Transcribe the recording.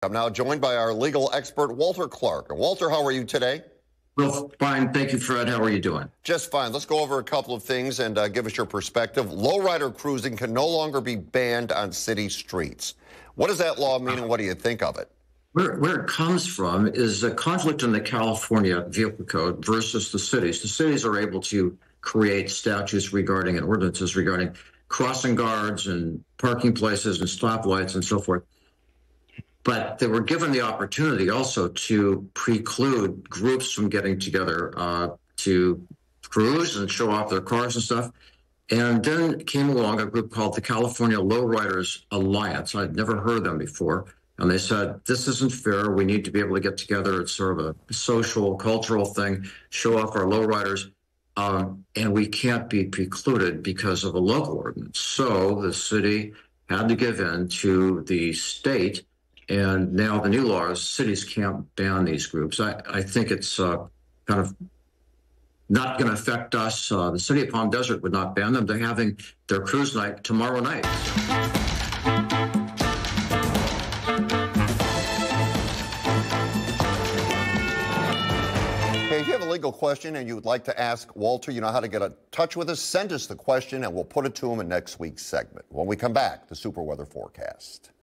I'm now joined by our legal expert, Walter Clark. Walter, how are you today? Well, fine. Thank you, Fred. How are you doing? Just fine. Let's go over a couple of things and uh, give us your perspective. Lowrider cruising can no longer be banned on city streets. What does that law mean, and what do you think of it? Where, where it comes from is a conflict in the California Vehicle Code versus the cities. The cities are able to create statutes regarding and ordinances regarding crossing guards and parking places and stoplights and so forth but they were given the opportunity also to preclude groups from getting together uh, to cruise and show off their cars and stuff. And then came along a group called the California Lowriders Alliance. I'd never heard of them before. And they said, this isn't fair. We need to be able to get together. It's sort of a social, cultural thing, show off our lowriders. Um, and we can't be precluded because of a local ordinance. So the city had to give in to the state and now the new laws, cities can't ban these groups. I, I think it's uh, kind of not going to affect us. Uh, the city of Palm Desert would not ban them. They're having their cruise night tomorrow night. Hey, if you have a legal question and you would like to ask Walter, you know how to get in touch with us, send us the question and we'll put it to him in next week's segment. When we come back, the super weather forecast.